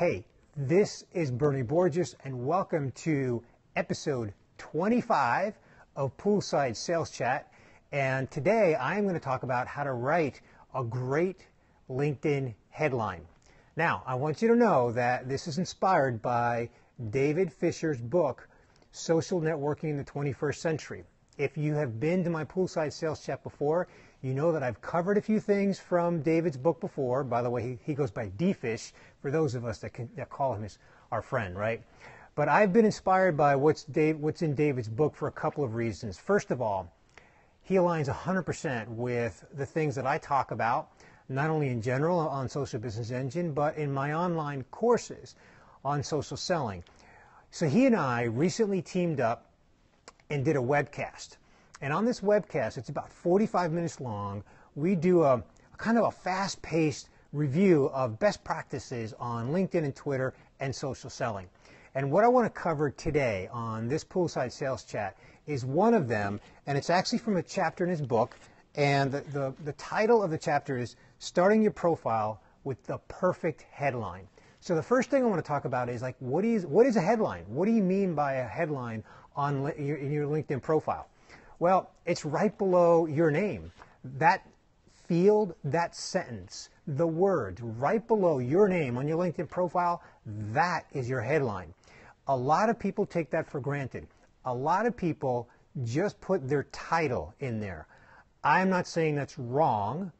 Hey, this is Bernie Borges, and welcome to episode 25 of Poolside Sales Chat. And today I'm going to talk about how to write a great LinkedIn headline. Now, I want you to know that this is inspired by David Fisher's book, Social Networking in the 21st Century. If you have been to my Poolside Sales Chat before, you know that I've covered a few things from David's book before. By the way, he, he goes by D-Fish for those of us that, can, that call him his, our friend, right? But I've been inspired by what's, Dave, what's in David's book for a couple of reasons. First of all, he aligns 100% with the things that I talk about, not only in general on Social Business Engine, but in my online courses on social selling. So he and I recently teamed up and did a webcast. And on this webcast, it's about 45 minutes long, we do a, a kind of a fast paced review of best practices on LinkedIn and Twitter and social selling. And what I want to cover today on this poolside sales chat is one of them, and it's actually from a chapter in his book. And the, the, the title of the chapter is Starting Your Profile with the Perfect Headline. So the first thing I want to talk about is like, what is, what is a headline? What do you mean by a headline on in your LinkedIn profile? Well, it's right below your name. That field, that sentence, the word right below your name on your LinkedIn profile, that is your headline. A lot of people take that for granted. A lot of people just put their title in there. I'm not saying that's wrong.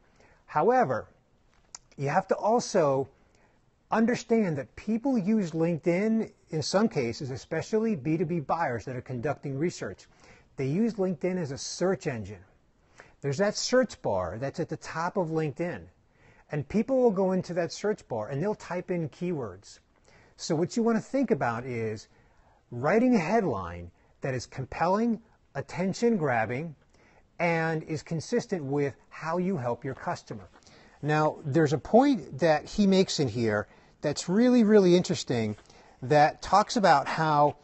However, you have to also understand that people use LinkedIn in some cases, especially B2B buyers that are conducting research. They use LinkedIn as a search engine. There's that search bar that's at the top of LinkedIn. And people will go into that search bar and they'll type in keywords. So what you want to think about is writing a headline that is compelling, attention grabbing, and is consistent with how you help your customer. Now, there's a point that he makes in here that's really, really interesting that talks about how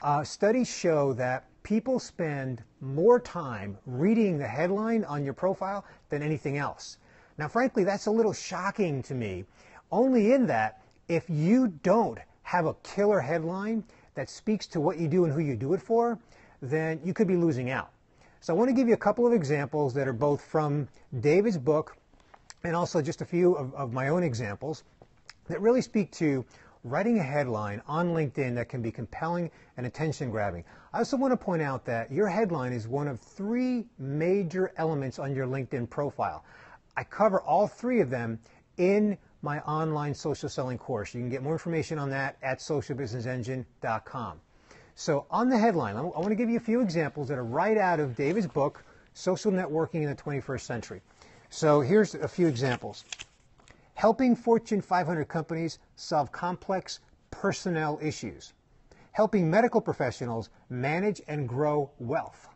uh, studies show that people spend more time reading the headline on your profile than anything else. Now, frankly, that's a little shocking to me, only in that if you don't have a killer headline that speaks to what you do and who you do it for, then you could be losing out. So I want to give you a couple of examples that are both from David's book and also just a few of, of my own examples that really speak to writing a headline on LinkedIn that can be compelling and attention grabbing. I also want to point out that your headline is one of three major elements on your LinkedIn profile. I cover all three of them in my online social selling course. You can get more information on that at socialbusinessengine.com. So on the headline, I want to give you a few examples that are right out of David's book, Social Networking in the 21st Century. So here's a few examples helping Fortune 500 companies solve complex personnel issues, helping medical professionals manage and grow wealth,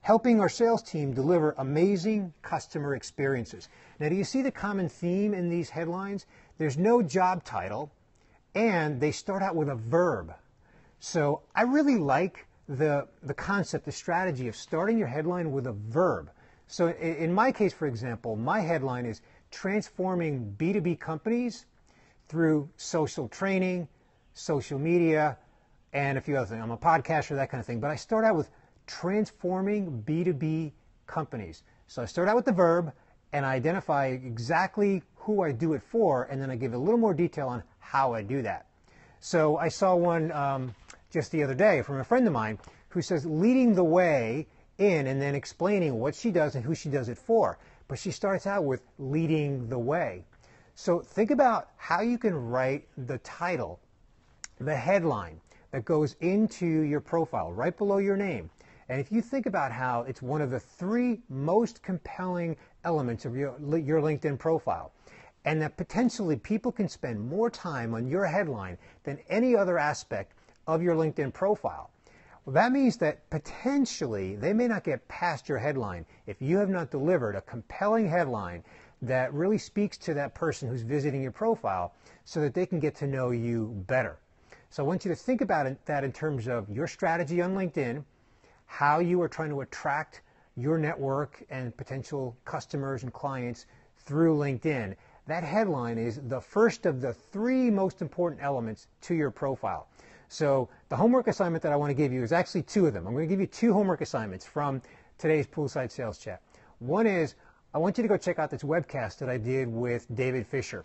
helping our sales team deliver amazing customer experiences. Now, do you see the common theme in these headlines? There's no job title, and they start out with a verb. So I really like the, the concept, the strategy of starting your headline with a verb. So in my case, for example, my headline is transforming B2B companies through social training, social media, and a few other things. I'm a podcaster, that kind of thing. But I start out with transforming B2B companies. So I start out with the verb and I identify exactly who I do it for, and then I give a little more detail on how I do that. So I saw one um, just the other day from a friend of mine who says leading the way in and then explaining what she does and who she does it for but she starts out with leading the way. So think about how you can write the title, the headline that goes into your profile right below your name. And if you think about how it's one of the three most compelling elements of your, your LinkedIn profile, and that potentially people can spend more time on your headline than any other aspect of your LinkedIn profile, well, that means that potentially they may not get past your headline if you have not delivered a compelling headline that really speaks to that person who's visiting your profile so that they can get to know you better. So I want you to think about it, that in terms of your strategy on LinkedIn, how you are trying to attract your network and potential customers and clients through LinkedIn. that headline is the first of the three most important elements to your profile. So the homework assignment that I want to give you is actually two of them. I'm going to give you two homework assignments from today's Poolside Sales Chat. One is I want you to go check out this webcast that I did with David Fisher.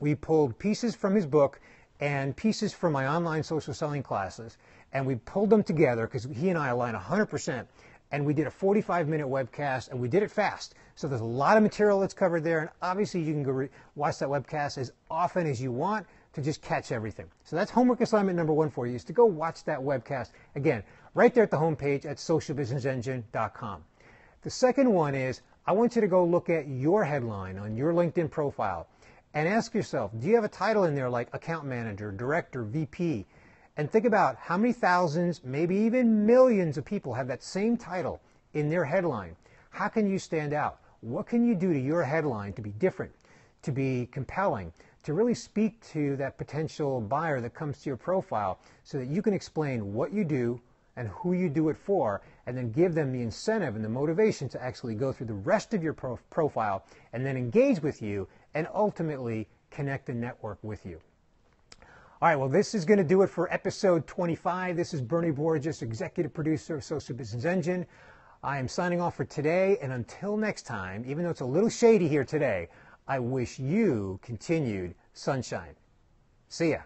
We pulled pieces from his book and pieces from my online social selling classes, and we pulled them together because he and I align 100%. And we did a 45 minute webcast, and we did it fast. So there's a lot of material that's covered there, and obviously you can go watch that webcast as often as you want to just catch everything. So that's homework assignment number one for you is to go watch that webcast. Again, right there at the homepage at socialbusinessengine.com. The second one is I want you to go look at your headline on your LinkedIn profile and ask yourself, do you have a title in there like account manager, director, VP? And think about how many thousands, maybe even millions of people have that same title in their headline. How can you stand out? What can you do to your headline to be different, to be compelling, to really speak to that potential buyer that comes to your profile so that you can explain what you do and who you do it for, and then give them the incentive and the motivation to actually go through the rest of your pro- profile and then engage with you and ultimately connect and network with you. All right, well, this is going to do it for episode 25. This is Bernie Borges, executive producer of Social Business Engine. I am signing off for today, and until next time, even though it's a little shady here today, I wish you continued sunshine. See ya.